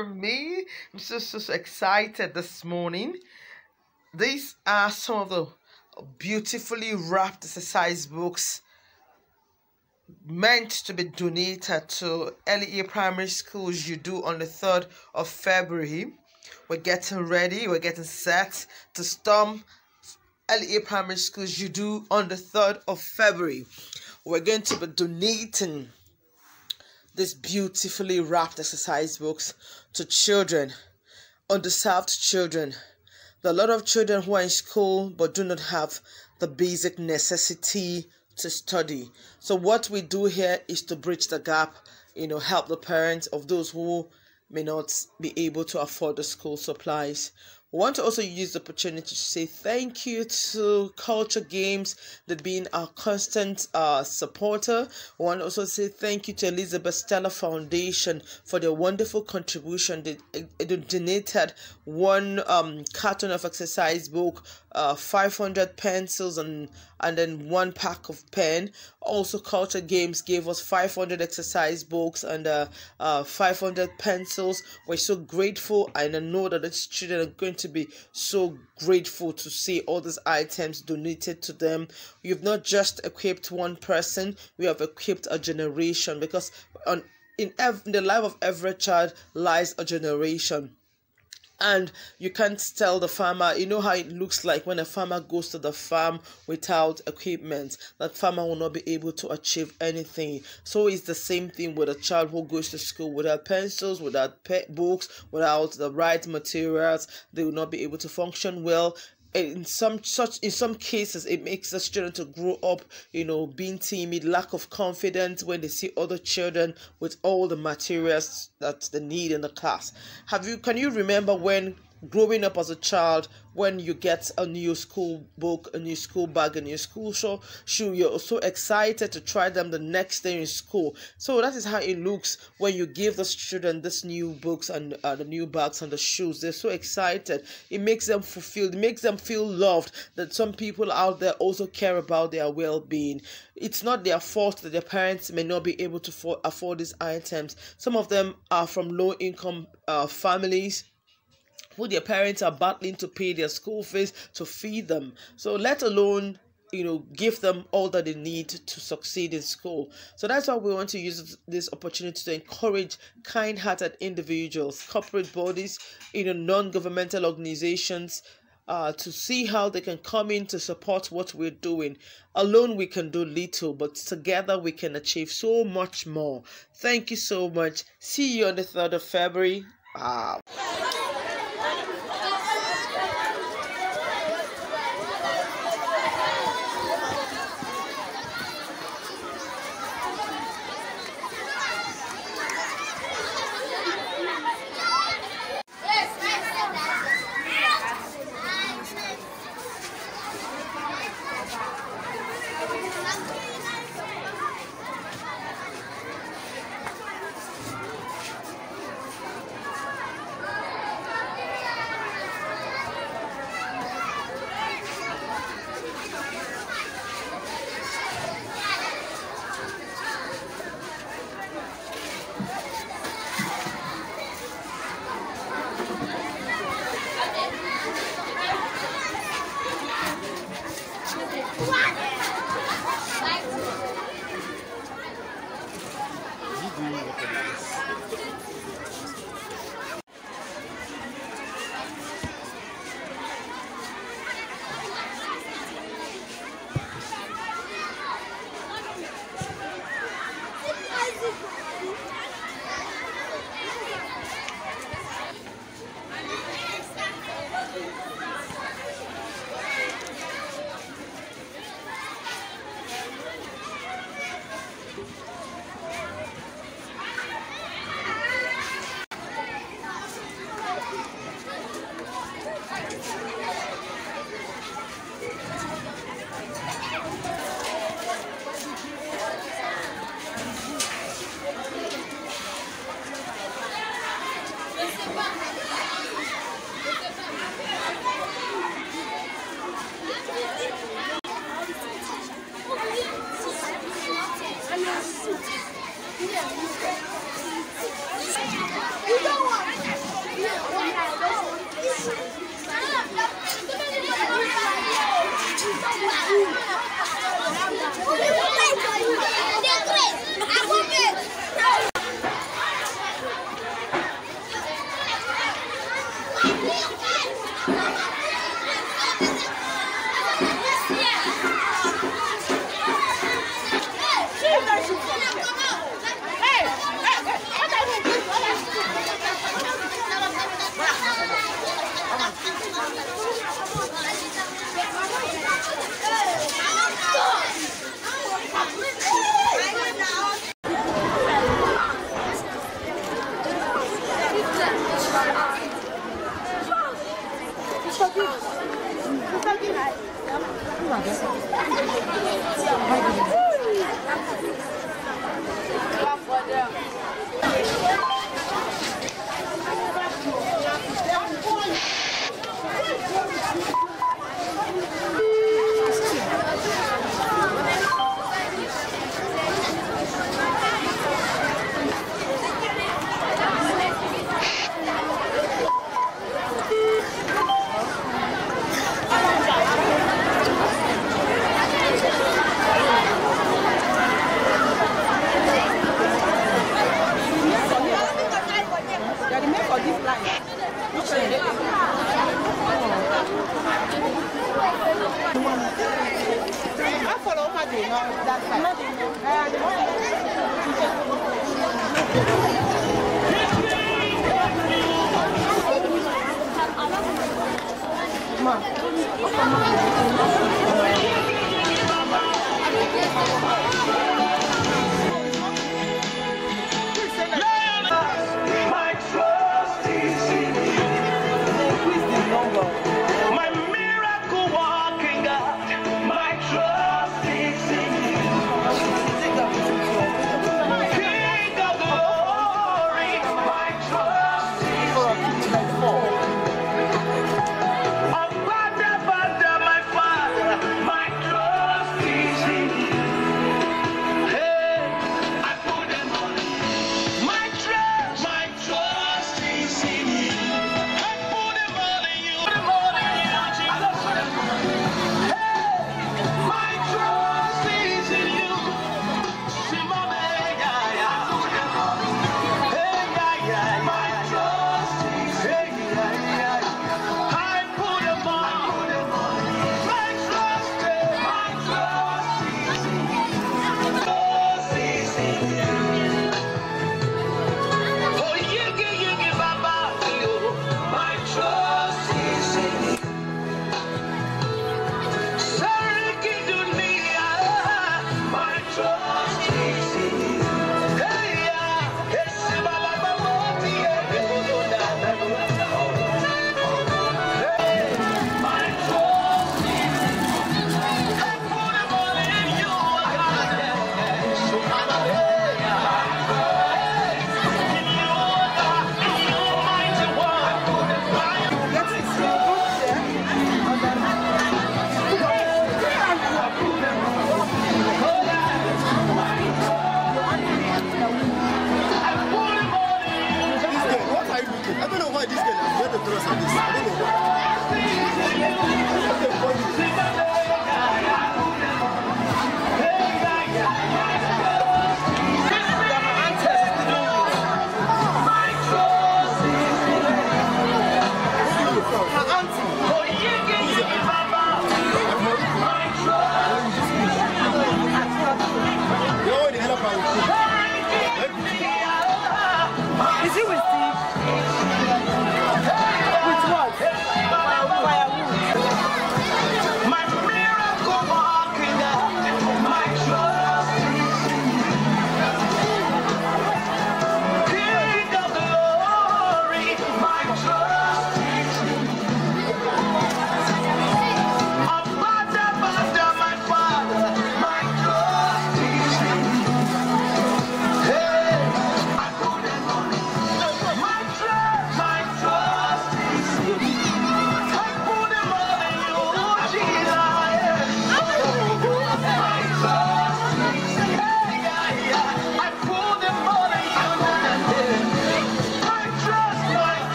for me. I'm so, so, so excited this morning. These are some of the beautifully wrapped exercise books meant to be donated to LEA primary school Zjidu on the 3rd of February. We're getting ready, we're getting set to storm LEA primary school Zjidu on the 3rd of February. We're going to be donating these beautifully wrapped exercise books to children, underserved children. There are a lot of children who are in school but do not have the basic necessity to study. So what we do here is to bridge the gap, you know, help the parents of those who may not be able to afford the school supplies. We want to also use the opportunity to say thank you to Culture Games that being our constant uh, supporter. We want to also say thank you to Elizabeth Stella Foundation for their wonderful contribution. They, they donated one um, carton of exercise book, uh, 500 pencils, and and then one pack of pen. Also, Culture Games gave us 500 exercise books and uh, uh, 500 pencils. We're so grateful, and I know that the children are going to be so grateful to see all these items donated to them. You've not just equipped one person, we have equipped a generation because on in, ev- in the life of every child lies a generation and you can't tell the farmer you know how it looks like when a farmer goes to the farm without equipment that farmer will not be able to achieve anything. So it's the same thing with a child who goes to school without pencils without books without the right materials. They will not be able to function well in some such in some cases it makes the student to grow up you know being timid lack of confidence when they see other children with all the materials that they need in the class. Have you can you remember when growing up as a child when you get a new school book a new school bag a new school show shoe you're so excited to try them the next day in school. So that is how it looks when you give the student this new books and uh, the new bags and the shoes. They're so excited. It makes them fulfilled. It makes them feel loved that some people out there also care about their well-being. It's not their fault that their parents may not be able to afford, afford these items. Some of them are from low income uh, families who their parents are battling to pay their school fees to feed them. So let alone you know give them all that they need to succeed in school so that's why we want to use this opportunity to encourage kind-hearted individuals corporate bodies you know non-governmental organizations uh, to see how they can come in to support what we're doing. Alone, we can do little, but together, we can achieve so much more. Thank you so much. See you on the 3rd of February. Wow.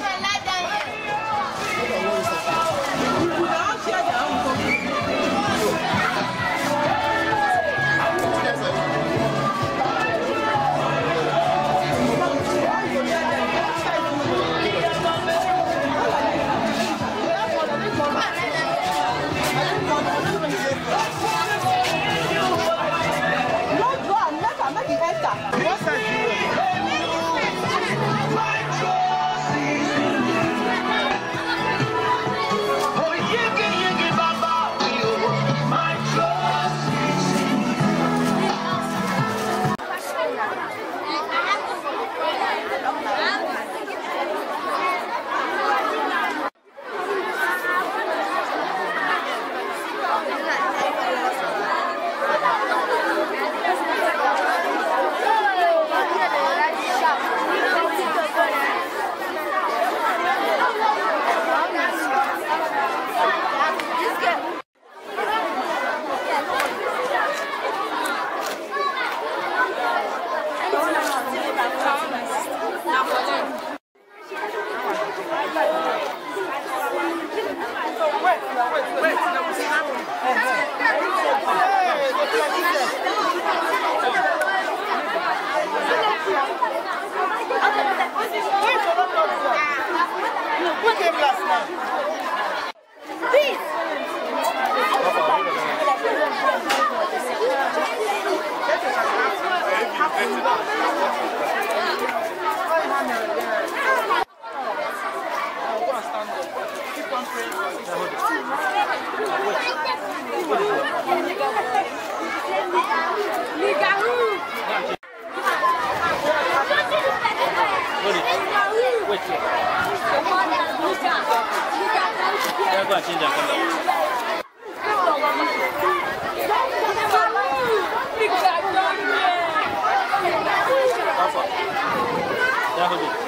Yeah. 赶紧的，快点！走吧，我们走。走吧，走吧，你干什么去？走吧，拿回去。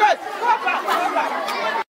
Go, go back, go back.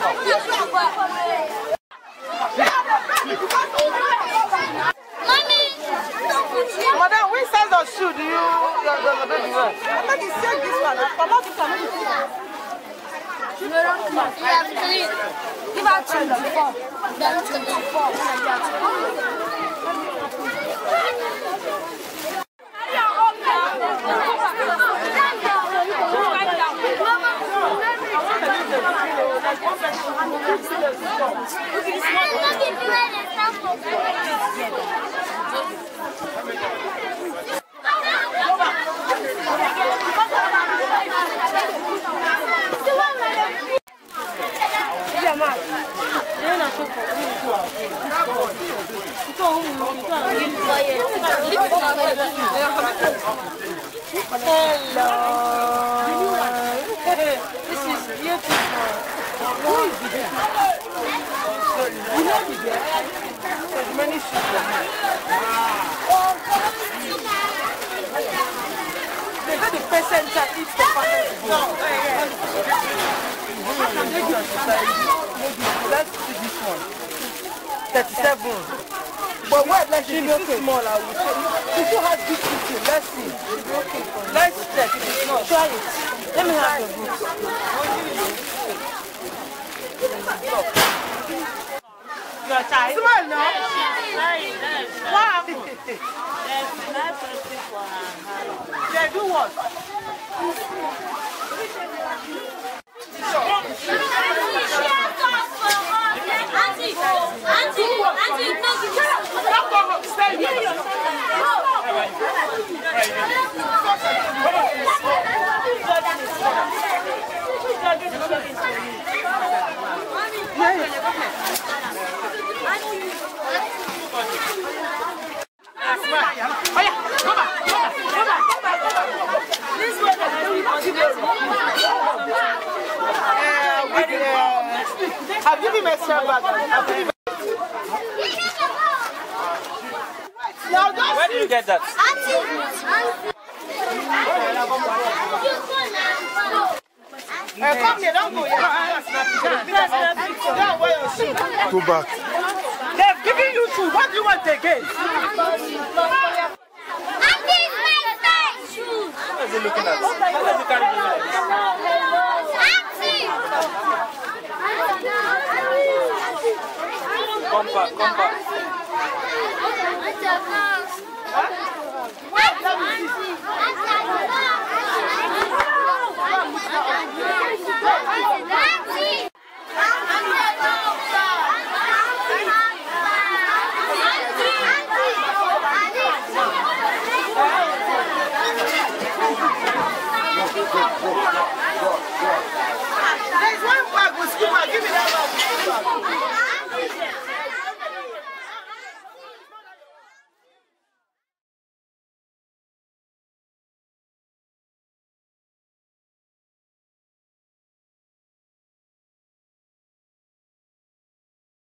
Mommy! Madam, which size of shoe do you the, the, the baby wear? I thought you said this one. Come out this one. three. Give out 24. Then 24. This Let's see this one. 37. But what? Let's see. It's too small. I you have big fitting, let's see. Let's try it. Let me have the boots. Your child. Small now. What happened? They do what? Auntie, auntie, auntie, Have you been my servant? Have you been Now don't Where did you get that? Uh, come here, don't go here. Don't wear your shoe. Go back. You shoe. What do you want again? What is he looking at? How does he carry me like this? Come back, come back.